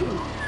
Oh.